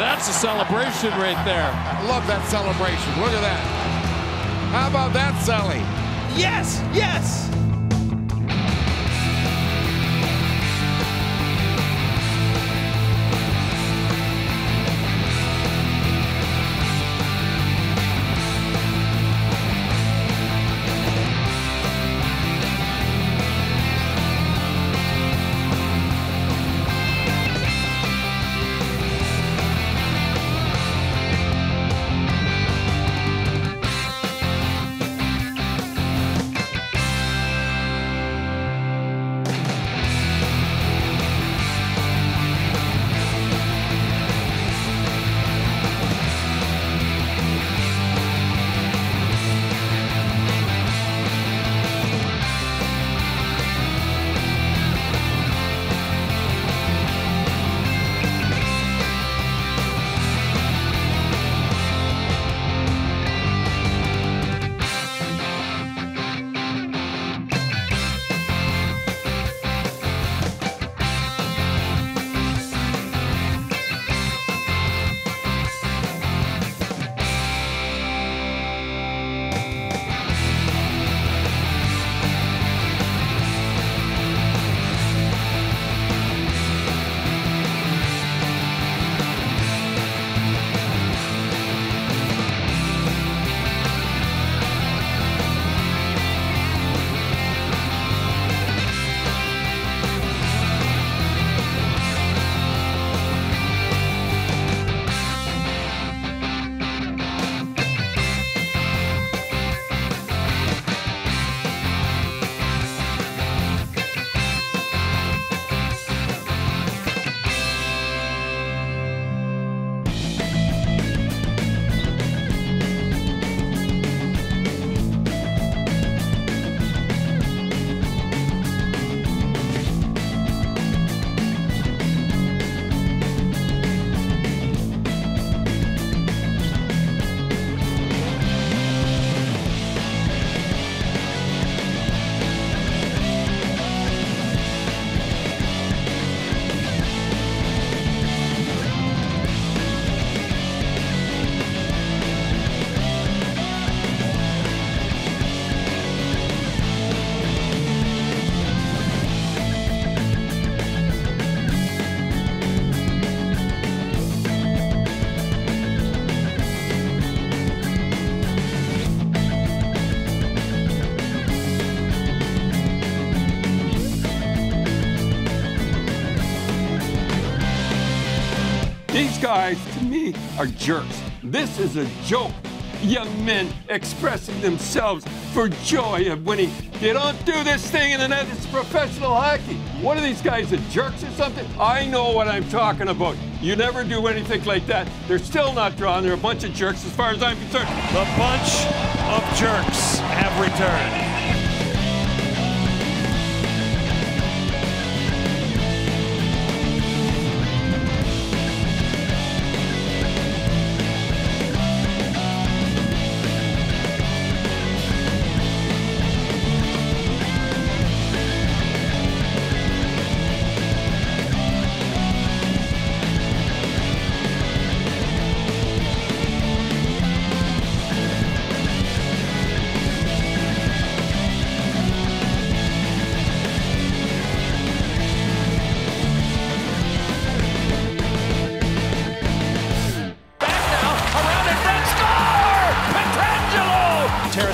That's a celebration right there. I love that celebration. Look at that. How about that, celly? Yes, yes. These guys, to me, are jerks. This is a joke. Young men expressing themselves for joy of winning. They don't do this thing in the net. It's professional hockey. What are these guys, the jerks or something? I know what I'm talking about. You never do anything like that. They're still not drawn. They're a bunch of jerks as far as I'm concerned. The bunch of jerks have returned.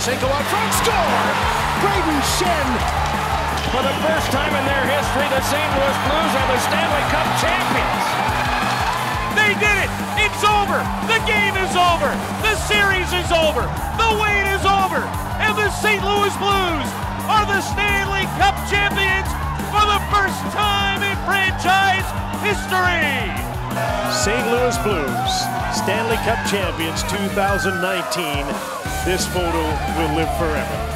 Tarasenko up front, score! Brayden Schenn. For the first time in their history, the St. Louis Blues are the Stanley Cup champions. They did it! It's over! The game is over! The series is over! The wait is over! And the St. Louis Blues are the Stanley Cup champions for the first time in franchise history! St. Louis Blues, Stanley Cup champions 2019. This photo will live forever.